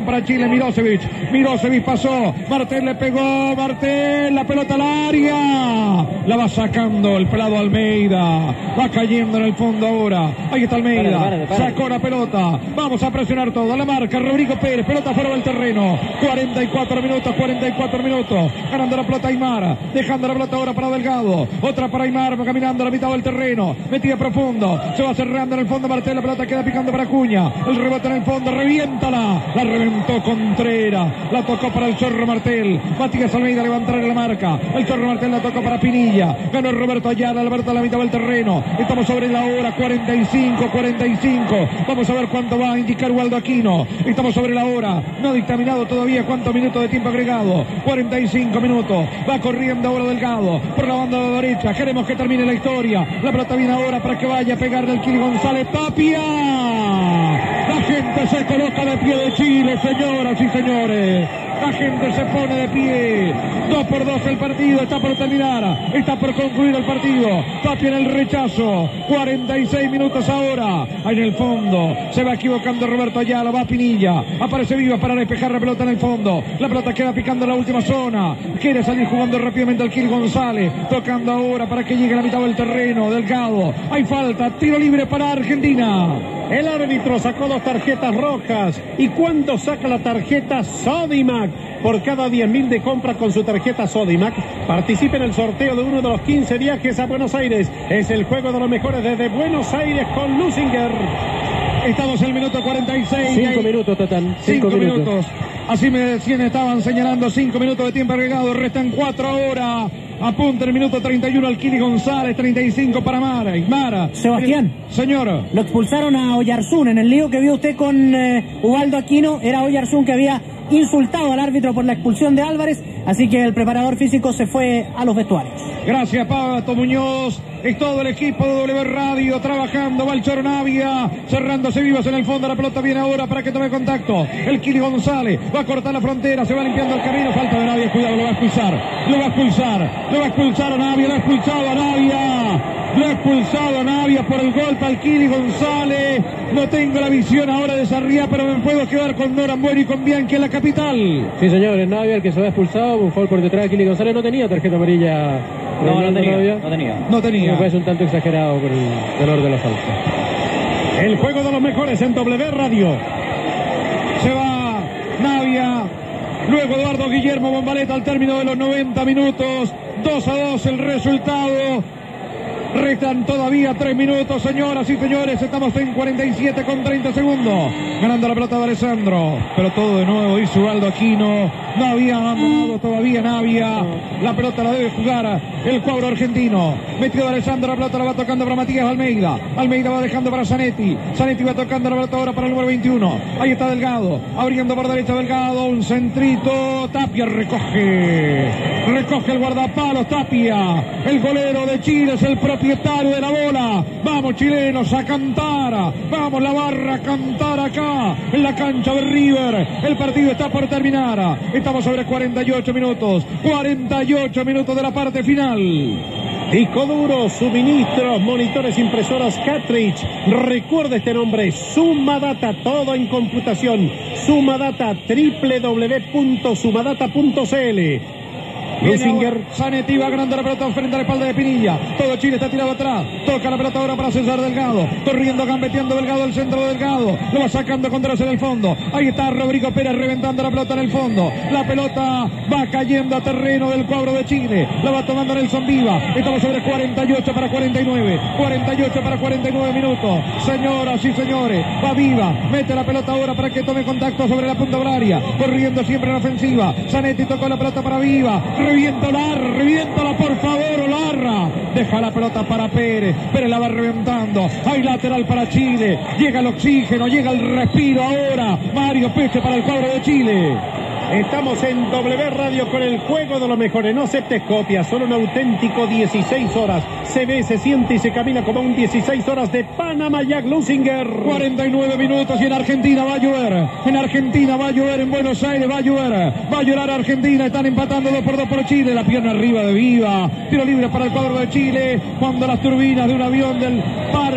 para Chile, Mirosevic. Mirosevic pasó. Martel le pegó. Martel, la pelota al área. La va sacando el pelado Almeida. Va cayendo en el fondo ahora. Ahí está Almeida. Sacó la pelota. Vamos a presionar todo. La marca Rodrigo Pérez. Pelota fuera del terreno. 44 minutos, 44 minutos. Ganando la pelota Aymar. Dejando la pelota ahora para Delgado. Otra para Aymar. Caminando a la mitad del terreno. Metida profundo. Se va cerrando en el fondo Martel. La pelota queda picando para Cuña. El rebote en el fondo. Reviéntala. La reventó Contreras. La tocó para el Zorro Martel. Matías Almeida levantar la marca. El Zorro Martel la tocó para Pinilla. Ganó Roberto Ayala. Alberto a la mitad del terreno. Estamos sobre la hora 45, 45. Vamos a ver cuánto va a indicar Waldo Aquino. Estamos sobre la hora. No ha dictaminado todavía cuántos minutos de tiempo agregado. 45 minutos. Va corriendo ahora Delgado. Por la banda de la derecha. Queremos que termine la historia. La pelota viene ahora para que vaya a pegarle el Kili González Tapia. La gente se coloca de pie de Chile, señoras y señores. La gente se pone de pie. Dos por dos el partido. Está por terminar. Está por concluir el partido. Tapia en el rechazo. 46 minutos ahora. En el fondo. Se va equivocando Roberto Ayala. Va Pinilla. Aparece Viva para despejar la pelota en el fondo. La pelota queda picando en la última zona. Quiere salir jugando rápidamente el Gil González. Tocando ahora para que llegue a la mitad del terreno. Delgado. Hay falta. Tiro libre para Argentina. El árbitro sacó dos tarjetas rojas. ¿Y cuándo saca la tarjeta Sodimac? Por cada 10.000 de compra con su tarjeta Sodimac, participe en el sorteo de uno de los 15 viajes a Buenos Aires. Es el juego de los mejores desde Buenos Aires con Lusinger. Estamos en el minuto 46. Cinco minutos total. Cinco, minutos. Así me decían, estaban señalando cinco minutos de tiempo agregado. Restan cuatro ahora. Apunta el minuto 31 al Kili González, 35 para Mara. Mara. Sebastián. Señor. Lo expulsaron a Oyarzún en el lío que vio usted con eh, Ubaldo Aquino. Era Oyarzún que había insultado al árbitro por la expulsión de Álvarez, así que el preparador físico se fue a los vestuarios. Gracias, Pato Muñoz. Es todo el equipo de W Radio trabajando. Va el Choro Navia, cerrándose vivos en el fondo. La pelota viene ahora para que tome contacto. El Kili González va a cortar la frontera, se va limpiando el camino. Falta de Navia, cuidado, lo va a expulsar. Lo va a expulsar, lo va a expulsar a Navia, lo ha expulsado a Navia. Expulsado a Navia por el golpe al Kili González. No tengo la visión ahora de Sarriá, pero me puedo quedar con Norambueno y con Bianchi en la capital. Sí, señor, es Navia el que se va expulsado. Un foul por detrás de Kili González. No tenía tarjeta amarilla. No, no tenía, Navia. no tenía. No tenía. Me parece un tanto exagerado por el dolor de la falta. El juego de los mejores en W Radio. Se va Navia. Luego Eduardo Guillermo Bombaleta al término de los 90 minutos. 2 a 2 el resultado. Restan todavía 3 minutos, señoras y señores. Estamos en 47 con 30 segundos. Ganando la pelota de Alessandro. Pero todo de nuevo dice Ubaldo Aquino. No había abandonado todavía Navia. La pelota la debe jugar el cuadro argentino. Metió de Alessandro la pelota, la va tocando para Matías Almeida. Almeida va dejando para Zanetti. Zanetti va tocando la pelota ahora para el número 21. Ahí está Delgado. Abriendo por derecha Delgado. Un centrito. Tapia recoge. Recoge el guardapalos Tapia. El golero de Chile es el propietario de la bola. Vamos chilenos a cantar. Vamos la barra a cantar acá en la cancha de River. El partido está por terminar. Estamos sobre 48 minutos. 48 minutos de la parte final. Disco duro, suministros, monitores, impresoras, cartridge. Recuerda este nombre, Sumadata, todo en computación. Sumadata, www.sumadata.cl. Lusinger. Zanetti va ganando la pelota frente a la espalda de Pinilla. Todo Chile está tirado atrás. Toca la pelota ahora para César Delgado. Corriendo, gambeteando Delgado al centro de Delgado. Lo va sacando contra en el fondo. Ahí está Rodrigo Pérez reventando la pelota en el fondo. La pelota va cayendo a terreno del cuadro de Chile. La va tomando Nelson Viva. Estamos sobre 48 para 49. 48 para 49 minutos. Señoras y señores, va Viva. Mete la pelota ahora para que tome contacto sobre la punta horaria. Corriendo siempre en ofensiva. Zanetti tocó la pelota para Viva. Reviéndola, reviéndola por favor, Olarra. Deja la pelota para Pérez. Pérez la va reventando. Hay lateral para Chile. Llega el oxígeno, llega el respiro ahora. Mario Peche para el cuadro de Chile. Estamos en W Radio con el juego de los mejores. No aceptes copias, solo un auténtico 16 horas. Se ve, se siente y se camina como un 16 horas de Panamá Jack Lusinger. 49 minutos y en Argentina va a llover. En Argentina va a llover, en Buenos Aires va a llover. Va a llorar Argentina. Están empatando 2 por 2 por Chile. La pierna arriba de Viva. Tiro libre para el cuadro de Chile. Cuando las turbinas de un avión del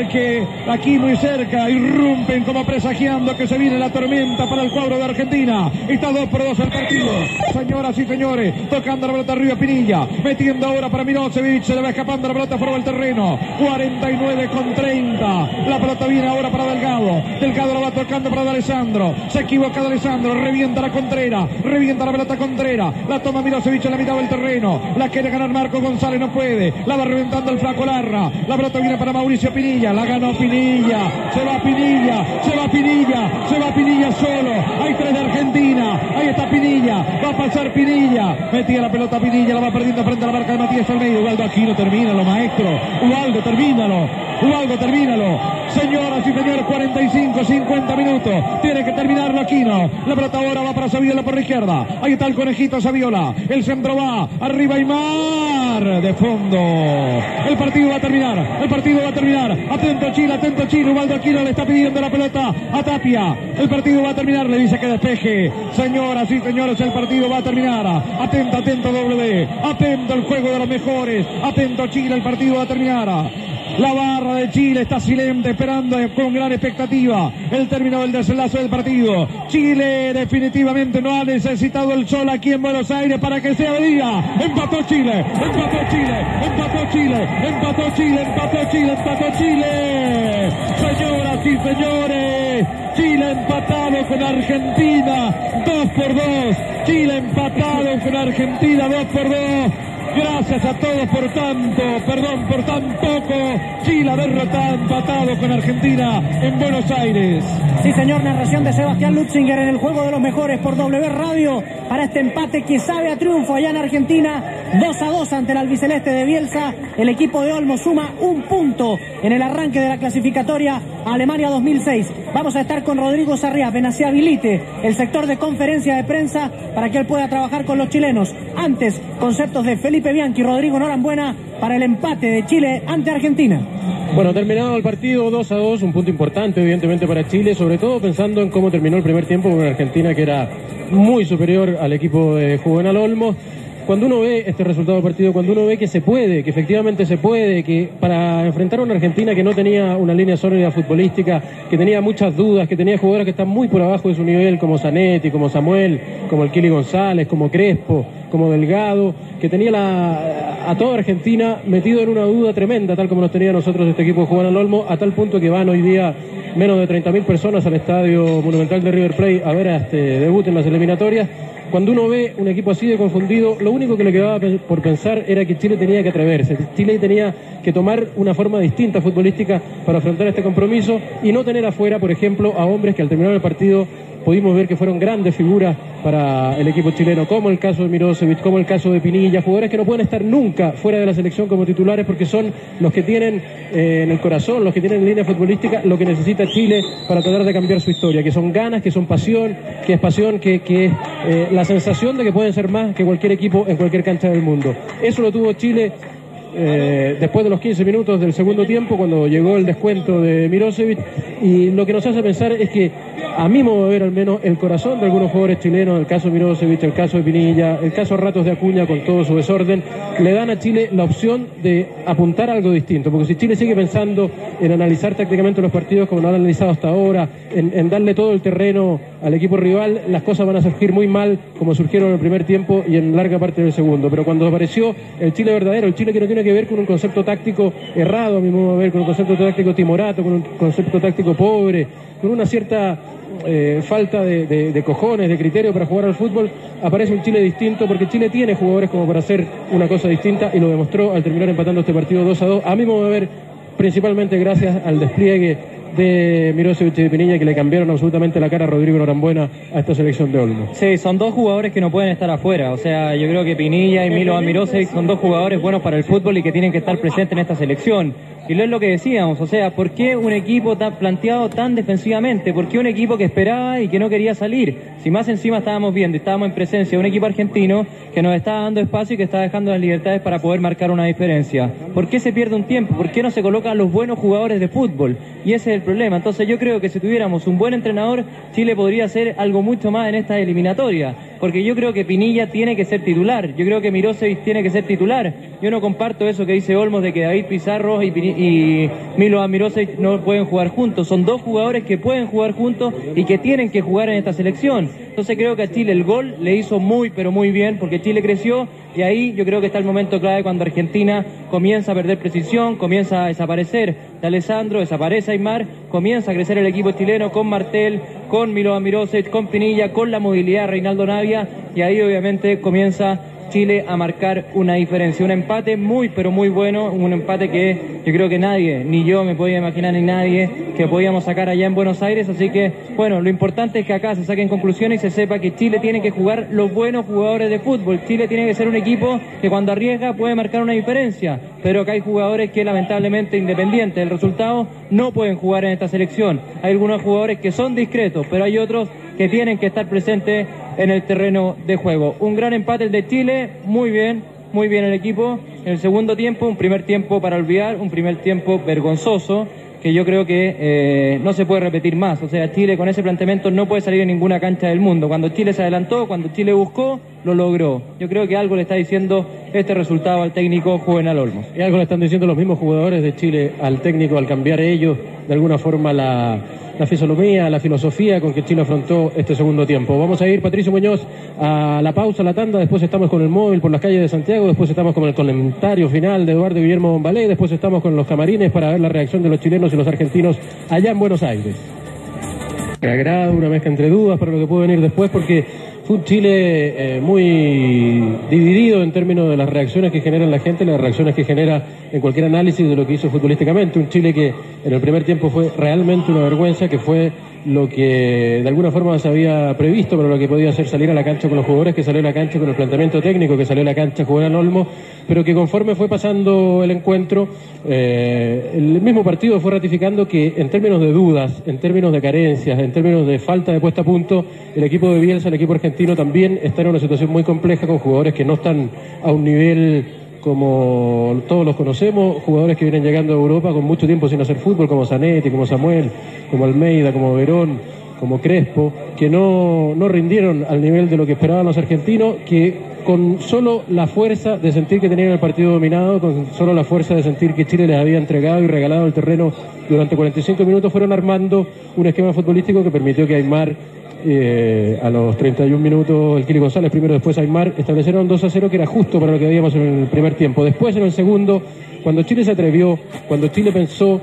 porque aquí muy cerca irrumpen como presagiando que se viene la tormenta para el cuadro de Argentina. Está 2 por 2 el partido. Señoras y señores, tocando la pelota arriba Pinilla, metiendo ahora para Mirosevic, se le va escapando la pelota fuera del terreno. 49 con 30. La pelota viene ahora para Delgado. Delgado lo va tocando para Alessandro. Se equivoca de Alessandro, revienta la Contrera, revienta la pelota Contrera. La toma Mirosevic en la mitad del terreno. La quiere ganar Marco González, no puede. La va reventando el flaco Larra. La pelota viene para Mauricio Pinilla. La ganó Pinilla. Se va Pinilla. Se va Pinilla. Se va Pinilla solo. Hay tres de Argentina. Ahí está Pinilla. Va a pasar Pinilla. Metía la pelota Pinilla. La va perdiendo frente a la marca de Matías Almeida. Ubaldo Aquino, termínalo, maestro. Ubaldo, termínalo. Ubaldo, termínalo. Señoras y señores, 45, 50 minutos. Tiene que terminarlo Aquino. La pelota ahora va para Saviola por la izquierda. Ahí está el conejito Saviola. El centro va. Arriba y mar. De fondo. El partido va a terminar. El partido va a terminar. Atento Chile, atento Chile. Ubaldo Aquino le está pidiendo la pelota a Tapia. El partido va a terminar. Le dice que despeje. Señoras y señores, el partido va a terminar. Atento, atento W. Atento el juego de los mejores. Atento Chile, el partido va a terminar. La barra de Chile está silente, esperando con gran expectativa el término del desenlace del partido. Chile definitivamente no ha necesitado el sol aquí en Buenos Aires para que sea día. Empató Chile, empató Chile, empató Chile, empató Chile, empató Chile, empató Chile. Señoras y señores, Chile empatado con Argentina, 2 por 2. Chile empatado con Argentina, 2 por 2. Gracias a todos por tanto, perdón por tan poco. Chile derrotado, empatado con Argentina en Buenos Aires. Sí, señor, narración de Sebastián Lutzinger en el juego de los mejores por W Radio para este empate que sabe a triunfo allá en Argentina. 2 a 2 ante el albiceleste de Bielsa. El equipo de Olmo suma un punto en el arranque de la clasificatoria a Alemania 2006. Vamos a estar con Rodrigo Sarria, apenas habilite el sector de conferencia de prensa para que él pueda trabajar con los chilenos. Antes, conceptos de Felipe Bianchi y Rodrigo Norambuena para el empate de Chile ante Argentina. Bueno, terminado el partido 2 a 2, un punto importante evidentemente para Chile, sobre todo pensando en cómo terminó el primer tiempo con Argentina que era muy superior al equipo de Juvenal Olmo. Cuando uno ve este resultado del partido, cuando uno ve que se puede, que efectivamente se puede, que para enfrentar a una Argentina que no tenía una línea sólida futbolística, que tenía muchas dudas, que tenía jugadores que están muy por abajo de su nivel, como Zanetti, como Samuel, como el Kili González, como Crespo, como Delgado, que tenía la, a toda Argentina metido en una duda tremenda, tal como nos tenía nosotros este equipo de Juan al Olmo, a tal punto que van hoy día menos de 30.000 personas al estadio monumental de River Plate a ver a este debut en las eliminatorias. Cuando uno ve un equipo así de confundido, lo único que le quedaba por pensar era que Chile tenía que atreverse. Chile tenía que tomar una forma distinta futbolística para afrontar este compromiso y no tener afuera, por ejemplo, a hombres que al terminar el partido pudimos ver que fueron grandes figuras para el equipo chileno, como el caso de Mirosevic, como el caso de Pinilla, jugadores que no pueden estar nunca fuera de la selección como titulares porque son los que tienen eh, en el corazón, los que tienen en línea futbolística lo que necesita Chile para tratar de cambiar su historia, que son ganas, que son pasión, que es pasión, que, que es eh, la sensación de que pueden ser más que cualquier equipo en cualquier cancha del mundo. Eso lo tuvo Chile eh, después de los 15 minutos del segundo tiempo, cuando llegó el descuento de Mirosevic, y lo que nos hace pensar es que, a mí modo de ver al menos, el corazón de algunos jugadores chilenos, el caso de Mirosevic, el caso de Pinilla, el caso Ratos de Acuña con todo su desorden, le dan a Chile la opción de apuntar algo distinto, porque si Chile sigue pensando en analizar tácticamente los partidos como lo han analizado hasta ahora, en, en darle todo el terreno al equipo rival, las cosas van a surgir muy mal, como surgieron en el primer tiempo y en larga parte del segundo. Pero cuando apareció el Chile verdadero, el Chile que no tiene que ver con un concepto táctico errado, a mi modo de ver, con un concepto táctico timorato, con un concepto táctico pobre, con una cierta eh, falta de, de, cojones, de criterio para jugar al fútbol, aparece un Chile distinto, porque Chile tiene jugadores como para hacer una cosa distinta y lo demostró al terminar empatando este partido 2 a 2. A mi modo de ver, principalmente gracias al despliegue de Mirosevic y Pinilla que le cambiaron absolutamente la cara a Rodrigo Norambuena a esta selección de Olmo. Sí, son dos jugadores que no pueden estar afuera. O sea, yo creo que Pinilla y Milo Mirosevic son dos jugadores buenos para el fútbol y que tienen que estar presentes en esta selección. Y lo es lo que decíamos, o sea, ¿por qué un equipo tan planteado tan defensivamente? ¿Por qué un equipo que esperaba y que no quería salir? Si más encima estábamos viendo, estábamos en presencia de un equipo argentino que nos está dando espacio y que está dejando las libertades para poder marcar una diferencia. ¿Por qué se pierde un tiempo? ¿Por qué no se colocan los buenos jugadores de fútbol? Y ese es el problema. Entonces yo creo que si tuviéramos un buen entrenador, Chile podría hacer algo mucho más en esta eliminatoria. Porque yo creo que Pinilla tiene que ser titular, yo creo que Mirosevic tiene que ser titular. Yo no comparto eso que dice Olmos de que David Pizarro y, y Milo Mirosevic no pueden jugar juntos. Son dos jugadores que pueden jugar juntos y que tienen que jugar en esta selección. Entonces creo que a Chile el gol le hizo muy, pero muy bien, porque Chile creció y ahí yo creo que está el momento clave cuando Argentina comienza a perder precisión, comienza a desaparecer de Alessandro, desaparece Aymar, comienza a crecer el equipo chileno con Martel, con Milo Mirosevic, con Pinilla, con la movilidad Reinaldo Navia y ahí obviamente comienza Chile a marcar una diferencia. Un empate muy, pero muy bueno, un empate que yo creo que nadie, ni yo me podía imaginar, ni nadie, que podíamos sacar allá en Buenos Aires. Así que, bueno, lo importante es que acá se saquen conclusiones y se sepa que Chile tiene que jugar los buenos jugadores de fútbol. Chile tiene que ser un equipo que cuando arriesga puede marcar una diferencia, pero acá hay jugadores que lamentablemente, independientes del resultado, no pueden jugar en esta selección. Hay algunos jugadores que son discretos, pero hay otros que tienen que estar presentes en el terreno de juego. Un gran empate el de Chile, muy bien, muy bien el equipo. En el segundo tiempo, un primer tiempo para olvidar, un primer tiempo vergonzoso que yo creo que eh, no se puede repetir más. O sea, Chile con ese planteamiento no puede salir en ninguna cancha del mundo. Cuando Chile se adelantó, cuando Chile buscó, lo logró. Yo creo que algo le está diciendo este resultado al técnico Juvenal Olmos. Y algo le están diciendo los mismos jugadores de Chile al técnico al cambiar ellos de alguna forma la, la fisonomía, la filosofía con que Chile afrontó este segundo tiempo. Vamos a ir, Patricio Muñoz, a la pausa, a la tanda, después estamos con el móvil por las calles de Santiago, después estamos con el comentario final de Eduardo Guillermo Bombalé, después estamos con los camarines para ver la reacción de los chilenos y los argentinos allá en Buenos Aires. Me agrada una mezcla entre dudas para lo que puede venir después porque fue un Chile eh, muy dividido en términos de las reacciones que genera la gente, las reacciones que genera en cualquier análisis de lo que hizo futbolísticamente. Un Chile que en el primer tiempo fue realmente una vergüenza, que fue lo que de alguna forma se había previsto, pero lo que podía hacer salir a la cancha con los jugadores, que salió a la cancha con el planteamiento técnico, que salió a la cancha a jugar al Olmo, pero que conforme fue pasando el encuentro, eh, el mismo partido fue ratificando que en términos de dudas, en términos de carencias, en términos de falta de puesta a punto, el equipo de Bielsa, el equipo argentino también está en una situación muy compleja con jugadores que no están a un nivel como todos los conocemos, jugadores que vienen llegando a Europa con mucho tiempo sin hacer fútbol, como Zanetti, como Samuel, como Almeida, como Verón, como Crespo, que no, no rindieron al nivel de lo que esperaban los argentinos, que con solo la fuerza de sentir que tenían el partido dominado, con solo la fuerza de sentir que Chile les había entregado y regalado el terreno durante 45 minutos, fueron armando un esquema futbolístico que permitió que Aymar eh, a los 31 minutos el Kili González, primero después Aymar, establecieron 2 a 0 que era justo para lo que habíamos en el primer tiempo. Después en el segundo, cuando Chile se atrevió, cuando Chile pensó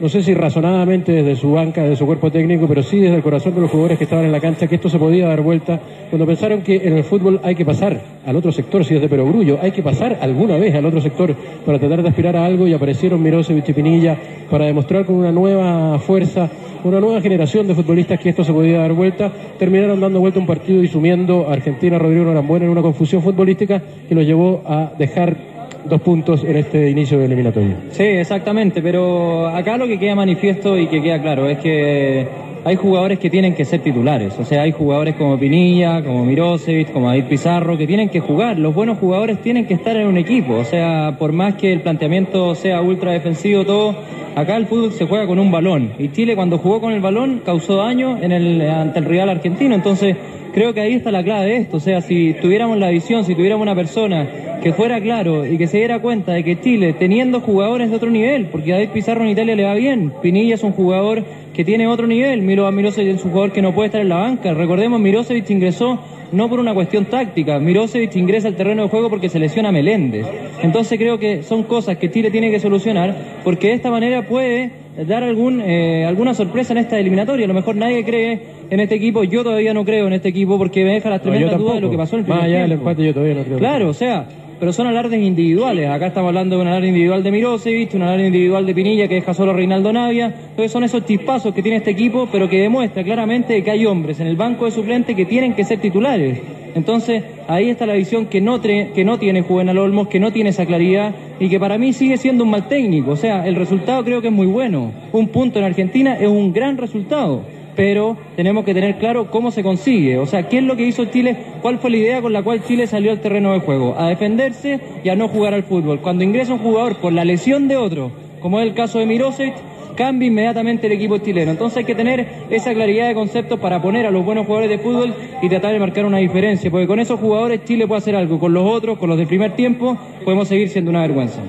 no sé si razonadamente desde su banca, desde su cuerpo técnico, pero sí desde el corazón de los jugadores que estaban en la cancha, que esto se podía dar vuelta, cuando pensaron que en el fútbol hay que pasar al otro sector, si es de perogrullo, hay que pasar alguna vez al otro sector para tratar de aspirar a algo y aparecieron Mirosevic y Pinilla para demostrar con una nueva fuerza, una nueva generación de futbolistas que esto se podía dar vuelta, terminaron dando vuelta un partido y sumiendo a Argentina Rodrigo Norambuena en una confusión futbolística que lo llevó a dejar dos puntos en este inicio de eliminatorio. Sí, exactamente, pero acá lo que queda manifiesto y que queda claro es que hay jugadores que tienen que ser titulares, o sea, hay jugadores como Pinilla, como Mirosevic, como David Pizarro, que tienen que jugar, los buenos jugadores tienen que estar en un equipo, o sea, por más que el planteamiento sea ultra defensivo, todo, acá el fútbol se juega con un balón, y Chile cuando jugó con el balón causó daño en el, ante el rival argentino, entonces creo que ahí está la clave de esto, o sea, si tuviéramos la visión, si tuviéramos una persona que fuera claro y que se diera cuenta de que Chile, teniendo jugadores de otro nivel, porque a David Pizarro en Italia le va bien, Pinilla es un jugador que tiene otro nivel, Milo Mirosevic es un jugador que no puede estar en la banca, recordemos Mirosevic ingresó no por una cuestión táctica, Mirosevic ingresa al terreno de juego porque se lesiona Meléndez, entonces creo que son cosas que Chile tiene que solucionar, porque de esta manera puede dar algún, eh, alguna sorpresa en esta eliminatoria, a lo mejor nadie cree en este equipo, yo todavía no creo en este equipo porque me deja las tremendas dudas de lo que pasó en el primer allá empate yo todavía no creo. Claro, o sea, pero son alardes individuales. Acá estamos hablando de un alarde individual de Mirosevic, un alarde individual de Pinilla que deja solo a Reinaldo Navia. Entonces son esos chispazos que tiene este equipo, pero que demuestra claramente que hay hombres en el banco de suplentes que tienen que ser titulares. Entonces ahí está la visión que no, que no tiene Juvenal Olmos, que no tiene esa claridad y que para mí sigue siendo un mal técnico. O sea, el resultado creo que es muy bueno. Un punto en Argentina es un gran resultado pero tenemos que tener claro cómo se consigue. O sea, qué es lo que hizo Chile, cuál fue la idea con la cual Chile salió al terreno de juego. A defenderse y a no jugar al fútbol. Cuando ingresa un jugador por la lesión de otro, como es el caso de Mirosevic, cambia inmediatamente el equipo chileno. Entonces hay que tener esa claridad de conceptos para poner a los buenos jugadores de fútbol y tratar de marcar una diferencia, porque con esos jugadores Chile puede hacer algo, con los otros, con los del primer tiempo, podemos seguir siendo una vergüenza.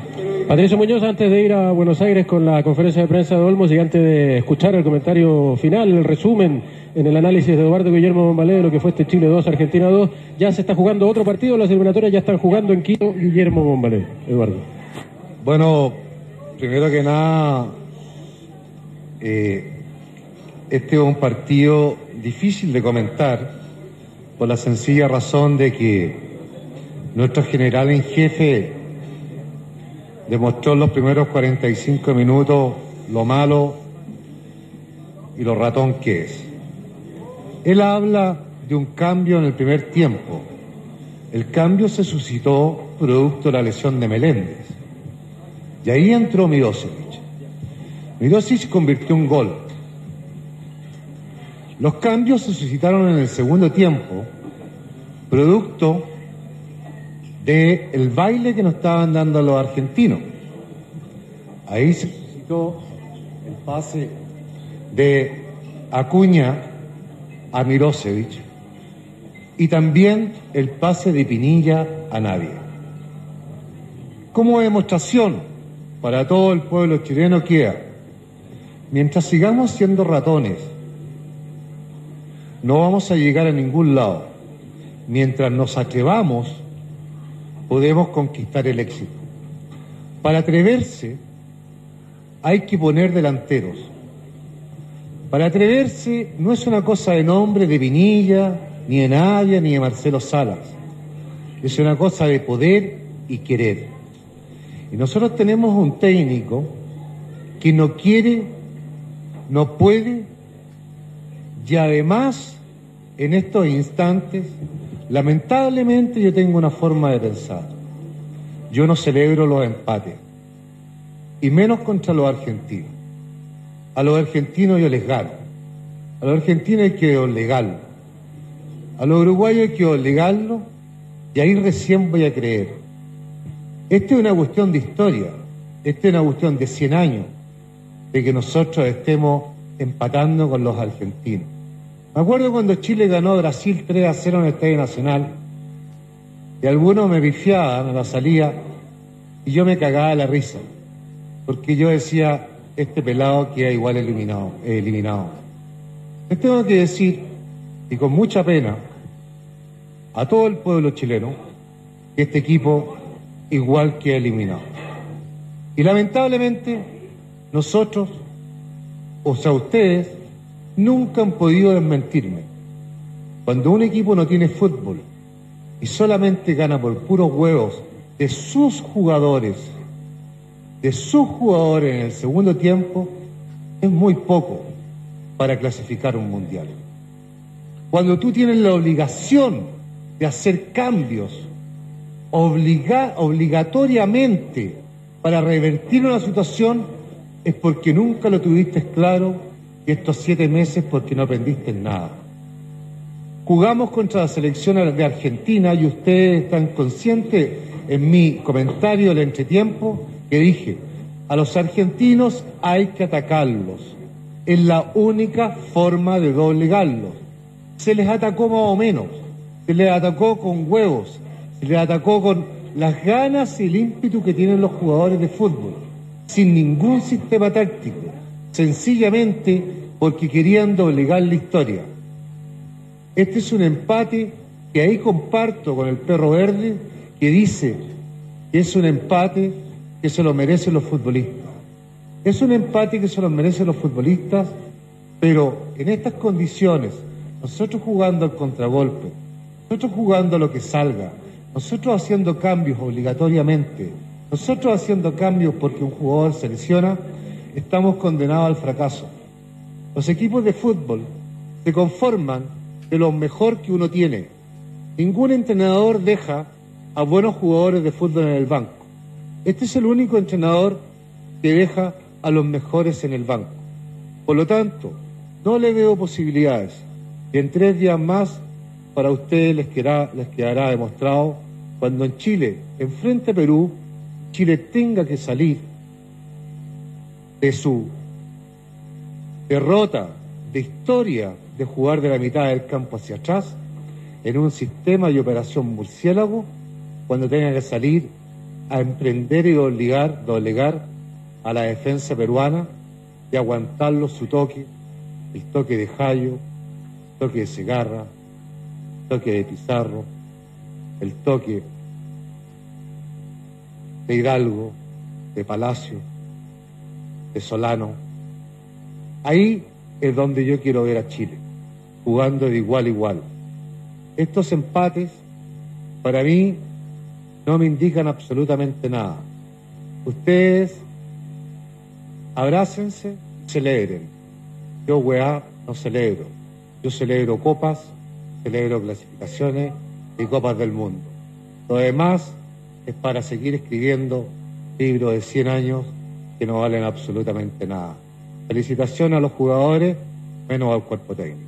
Patricio Muñoz, antes de ir a Buenos Aires con la conferencia de prensa de Olmos y antes de escuchar el comentario final, el resumen en el análisis de Eduardo Guillermo Bombalé de lo que fue este Chile 2, Argentina 2, ya se está jugando otro partido, las eliminatorias ya están jugando en Quito, Guillermo Bombalé. Eduardo. Bueno, primero que nada, eh, este es un partido difícil de comentar por la sencilla razón de que nuestro general en jefe demostró en los primeros 45 minutos lo malo y lo ratón que es. Él habla de un cambio en el primer tiempo. El cambio se suscitó producto de la lesión de Meléndez. Y ahí entró Mirosevic. Mirosevic convirtió un gol. Los cambios se suscitaron en el segundo tiempo, producto del el baile que nos estaban dando los argentinos. Ahí se suscitó el pase de Acuña a Mirosevic y también el pase de Pinilla a Nadia. Como demostración para todo el pueblo chileno queda, mientras sigamos siendo ratones, no vamos a llegar a ningún lado. Mientras nos atrevamos, podemos conquistar el éxito. Para atreverse, hay que poner delanteros. Para atreverse no es una cosa de nombre de Vinilla, ni de Nadia, ni de Marcelo Salas. Es una cosa de poder y querer. Y nosotros tenemos un técnico que no quiere, no puede, y además, en estos instantes, lamentablemente yo tengo una forma de pensar. Yo no celebro los empates, y menos contra los argentinos. A los argentinos yo les gano. A los argentinos hay que obligarlo. A los uruguayos hay que obligarlo y ahí recién voy a creer. Esta es una cuestión de historia, esta es una cuestión de 100 años de que nosotros estemos empatando con los argentinos. Me acuerdo cuando Chile ganó Brasil 3 a 0 en el Estadio Nacional y algunos me bifiaban a la salida y yo me cagaba la risa porque yo decía, este pelado queda igual eliminado. eliminado. Les tengo que decir, y con mucha pena, a todo el pueblo chileno, que este equipo igual que eliminado. Y lamentablemente, nosotros, o sea, ustedes, nunca han podido desmentirme. Cuando un equipo no tiene fútbol y solamente gana por puros huevos de sus jugadores, de sus jugadores en el segundo tiempo, es muy poco para clasificar un mundial. Cuando tú tienes la obligación de hacer cambios obliga, obligatoriamente para revertir una situación, es porque nunca lo tuviste claro y estos siete meses porque no aprendiste nada. Jugamos contra la selección de Argentina y ustedes están conscientes en mi comentario del entretiempo que dije, a los argentinos hay que atacarlos. Es la única forma de doblegarlos. Se les atacó más o menos, se les atacó con huevos, se les atacó con las ganas y el ímpetu que tienen los jugadores de fútbol, sin ningún sistema táctico, sencillamente porque querían doblegar la historia. Este es un empate que ahí comparto con el perro verde, que dice que es un empate que se lo merecen los futbolistas. Es un empate que se lo merecen los futbolistas, pero en estas condiciones, nosotros jugando al contragolpe, nosotros jugando a lo que salga, nosotros haciendo cambios obligatoriamente, nosotros haciendo cambios porque un jugador se lesiona, estamos condenados al fracaso. Los equipos de fútbol se conforman de lo mejor que uno tiene. Ningún entrenador deja a buenos jugadores de fútbol en el banco. Este es el único entrenador que deja a los mejores en el banco. Por lo tanto, no le veo posibilidades que en tres días más para ustedes les quedará, les demostrado cuando en Chile, enfrente a Perú, Chile tenga que salir de su derrota, de historia de jugar de la mitad del campo hacia atrás, en un sistema de operación murciélago, cuando tenga que salir a emprender y obligar, doblegar a la defensa peruana y aguantarlo su toque, el toque de Jayo, el toque de Segarra, el toque de Pizarro, el toque de Hidalgo, de Palacio, de Solano. Ahí es donde yo quiero ver a Chile, jugando de igual a igual. Estos empates, para mí, no me indican absolutamente nada. Ustedes abrácense, celebren. Yo, weá, no celebro. Yo celebro copas, celebro clasificaciones y copas del mundo. Lo demás es para seguir escribiendo libros de 100 años que no valen absolutamente nada. Felicitaciones a los jugadores, menos al cuerpo técnico.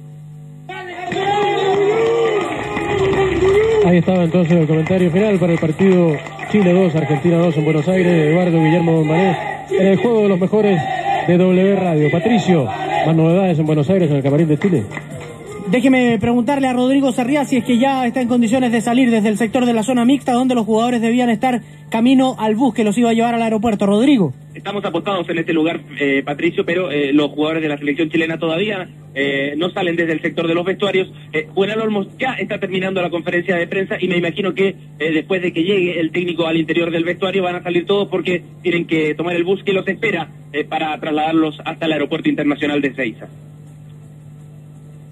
Ahí estaba entonces el comentario final para el partido Chile 2, Argentina 2 en Buenos Aires, Eduardo Guillermo Manés, en el juego de los mejores de W Radio. Patricio, más novedades en Buenos Aires en el camarín de Chile. Déjeme preguntarle a Rodrigo Sarriá si es que ya está en condiciones de salir desde el sector de la zona mixta donde los jugadores debían estar camino al bus que los iba a llevar al aeropuerto. Rodrigo. Estamos apostados en este lugar, eh, Patricio, pero eh, los jugadores de la selección chilena todavía eh, no salen desde el sector de los vestuarios. Eh, Juvenal Olmos ya está terminando la conferencia de prensa y me imagino que eh, después de que llegue el técnico al interior del vestuario van a salir todos porque tienen que tomar el bus que los espera para trasladarlos hasta el aeropuerto internacional de Ezeiza.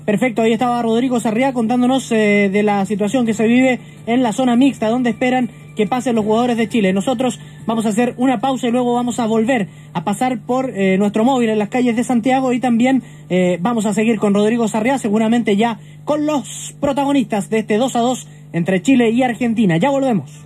Perfecto, ahí estaba Rodrigo Sarriá contándonos eh, de la situación que se vive en la zona mixta, donde esperan que pasen los jugadores de Chile. Nosotros vamos a hacer una pausa y luego vamos a volver a pasar por eh, nuestro móvil en las calles de Santiago y también eh, vamos a seguir con Rodrigo Sarriá, seguramente ya con los protagonistas de este 2 a 2 entre Chile y Argentina. Ya volvemos.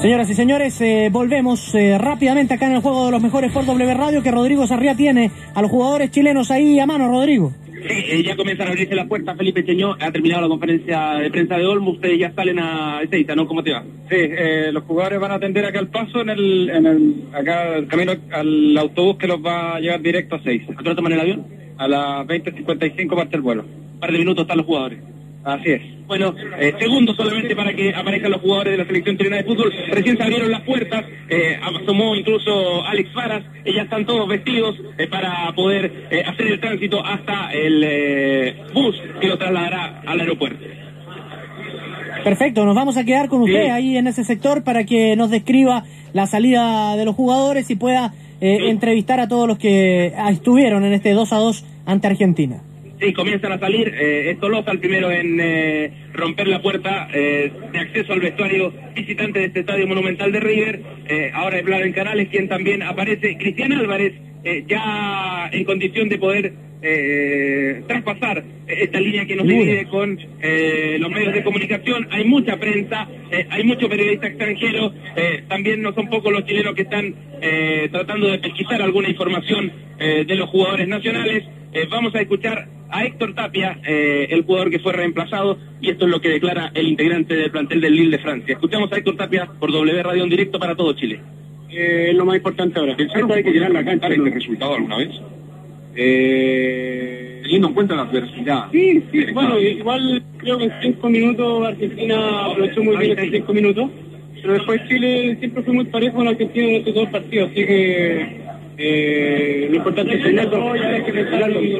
Señoras y señores, eh, volvemos eh, rápidamente acá en el juego de los mejores por W Radio que Rodrigo Sarriá tiene a los jugadores chilenos ahí a mano, Rodrigo. Sí, eh, ya comienzan a abrirse las puertas. Felipe Cheñó ha terminado la conferencia de prensa de Olmo. Ustedes ya salen a Ezeiza, ¿no? ¿Cómo te va? Sí, eh, los jugadores van a atender acá al paso en el, en el acá el camino al autobús que los va a llevar directo a 6. ¿A qué hora toman el avión? A las 20.55 parte el vuelo. Un par de minutos están los jugadores. Así es. Bueno, eh, segundo solamente para que aparezcan los jugadores de la selección chilena de fútbol. Recién se abrieron las puertas, eh, asomó incluso Alex Faras, eh, ya están todos vestidos eh, para poder eh, hacer el tránsito hasta el eh, bus que lo trasladará al aeropuerto. Perfecto, nos vamos a quedar con usted Sí. ahí en ese sector para que nos describa la salida de los jugadores y pueda eh, entrevistar a todos los que estuvieron en este 2 a 2 ante Argentina. Sí, comienzan a salir. Eh, es Tolosa el primero en eh, romper la puerta eh, de acceso al vestuario visitante de este estadio monumental de River. Eh, ahora es Blaven Canales quien también aparece. Cristian Álvarez eh, ya en condición de poder eh, traspasar esta línea que nos divide con eh, los medios de comunicación. Hay mucha prensa, hay mucho periodista extranjero. eh, también no son pocos los chilenos que están eh, tratando de pesquisar alguna información de los jugadores nacionales. Vamos a escuchar a Héctor Tapia, eh, el jugador que fue reemplazado, y esto es lo que declara el integrante del plantel del Lille de Francia. Escuchamos a Héctor Tapia por W Radio en directo para todo Chile. Eh, lo más importante ahora. ¿Pensaron que llegar la cancha este resultado alguna vez? Eh, Teniendo en cuenta la adversidad. sí, sí, bueno, igual creo que en cinco minutos Argentina aprovechó muy bien estos cinco minutos, pero después Chile siempre fue muy parejo con Argentina en estos dos partidos, así que eh, lo importante es y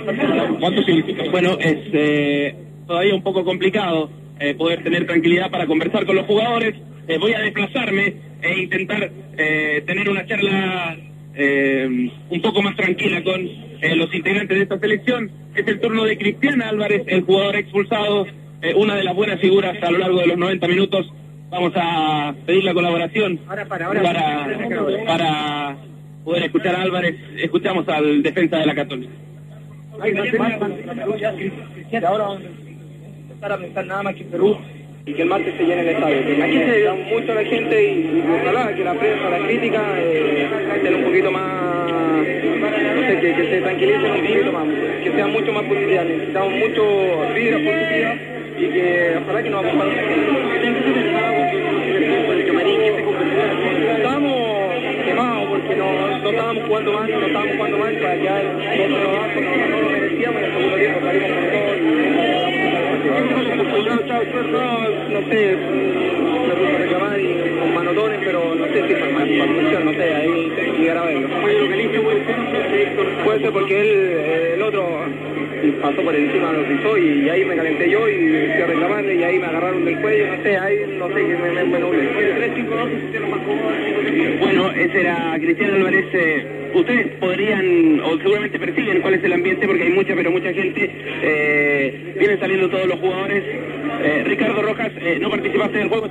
¿Cuánto significa? Bueno, es eh, todavía un poco complicado eh, poder tener tranquilidad para conversar con los jugadores. Eh, voy a desplazarme e intentar eh, tener una charla eh, un poco más tranquila con eh, los integrantes de esta selección. Es el turno de Cristian Álvarez, el jugador expulsado, eh, una de las buenas figuras a lo largo de los 90 minutos. Vamos a pedir la colaboración para, para poder escuchar a Álvarez. Escuchamos al defensa de la Católica. ahora vamos a empezar a pensar nada más que en Perú y que el martes se llene el estadio. Aquí se ayuda mucho a la gente y, ojalá que la prensa, la crítica eh, estén un poquito más, no sé, que, que se tranquilicen un poquito más, que sean mucho más positivas. Necesitamos mucho vibra positiva y que ojalá que nos acompañen. Porque no, no estábamos jugando mal, no estábamos jugando mal, ya el 2 abajo no, no lo merecíamos el segundo tiempo salimos con no, no sé, me puse a reclamar y con manotones, pero no sé si fue mal, no sé, ahí tengo que llegar a verlo. Puede ser porque él, el otro, pasó por encima, lo pisó y ahí me calenté yo y fui a reclamarle y ahí me agarraron del cuello, no sé, ahí no sé, que me, me, me nublé. Bueno, ese era Cristiano Álvarez. eh, ustedes podrían, o seguramente perciben cuál es el ambiente, porque hay mucha, pero mucha gente. Eh, vienen saliendo todos los jugadores. Eh, Ricardo Rojas, eh, no participaste del juego.